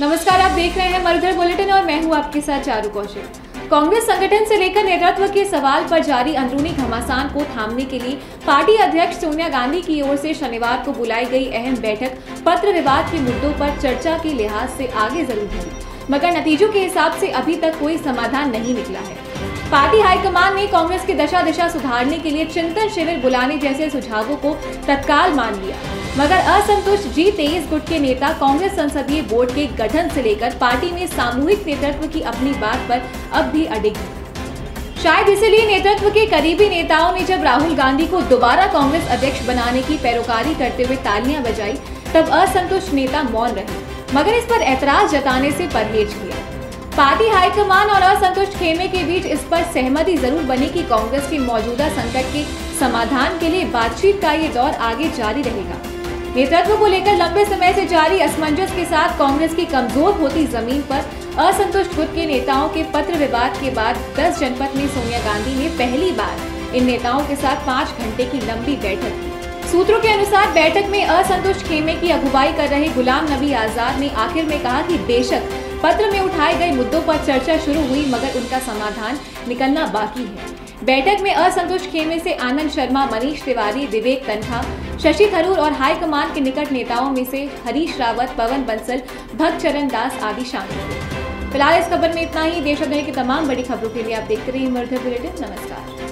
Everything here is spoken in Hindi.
नमस्कार, आप देख रहे हैं मरुधर बुलेटिन और मैं हूँ आपके साथ चारू कौशिक। कांग्रेस संगठन से लेकर नेतृत्व के सवाल पर जारी अंदरूनी घमासान को थामने के लिए पार्टी अध्यक्ष सोनिया गांधी की ओर से शनिवार को बुलाई गई अहम बैठक पत्र विवाद के मुद्दों पर चर्चा के लिहाज से आगे ज़रूर बढ़ी मगर नतीजों के हिसाब से अभी तक कोई समाधान नहीं निकला है। पार्टी हाईकमान ने कांग्रेस की दशा दिशा सुधारने के लिए चिंतन शिविर बुलाने जैसे सुझावों को तत्काल मान लिया। मगर असंतुष्ट जी तेईस गुट के नेता कांग्रेस संसदीय बोर्ड के गठन से लेकर पार्टी में सामूहिक नेतृत्व की अपनी बात पर अब भी अडिग शायद इसलिए नेतृत्व के करीबी नेताओं ने जब राहुल गांधी को दोबारा कांग्रेस अध्यक्ष बनाने की पैरोकारी करते हुए तालियाँ बजाई, तब असंतुष्ट नेता मौन रहे। मगर इस पर ऐतराज जताने से परहेज किया। पार्टी हाईकमान और असंतुष्ट खेमे के बीच इस पर सहमति ज़रूर बनी कि कांग्रेस के मौजूदा संकट के समाधान के लिए बातचीत का ये दौर आगे जारी रहेगा। नेतृत्व को लेकर लंबे समय से जारी असमंजस के साथ कांग्रेस की कमज़ोर होती ज़मीन पर असंतुष्ट गुट के नेताओं के पत्र विवाद के बाद 10 जनपद में सोनिया गांधी ने पहली बार इन नेताओं के साथ पाँच घंटे की लंबी बैठक की। सूत्रों के अनुसार बैठक में असंतुष्ट खेमे की अगुवाई कर रहे गुलाम नबी आज़ाद ने आखिर में कहा कि बेशक पत्र में उठाए गए मुद्दों पर चर्चा शुरू हुई, मगर उनका समाधान निकलना बाकी है। बैठक में असंतुष्ट खेमे से आनंद शर्मा, मनीष तिवारी, विवेक तनखा, शशि थरूर और हाईकमान के निकट नेताओं में से हरीश रावत, पवन बंसल भक्त चरण दास आदि शामिल हुए। फ़िलहाल इस खबर में इतना ही। देश और दुनिया की तमाम बड़ी खबरों के लिए आप देखते रहिए मर्धर बुलेटिन। नमस्कार।